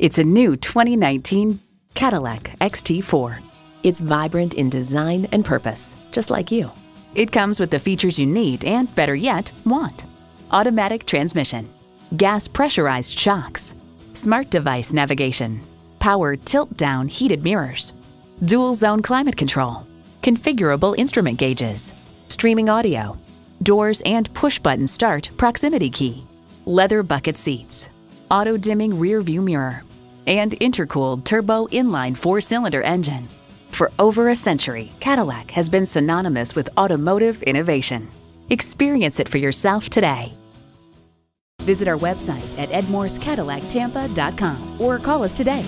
It's a new 2019 Cadillac XT4. It's vibrant in design and purpose, just like you. It comes with the features you need and, better yet, want. Automatic transmission, gas pressurized shocks, smart device navigation, power tilt-down heated mirrors, dual zone climate control, configurable instrument gauges, streaming audio, doors and push-button start proximity key, leather bucket seats, auto-dimming rear view mirror, and intercooled turbo inline four-cylinder engine. For over a century, Cadillac has been synonymous with automotive innovation. Experience it for yourself today. Visit our website at edmorsecadillactampa.com or call us today.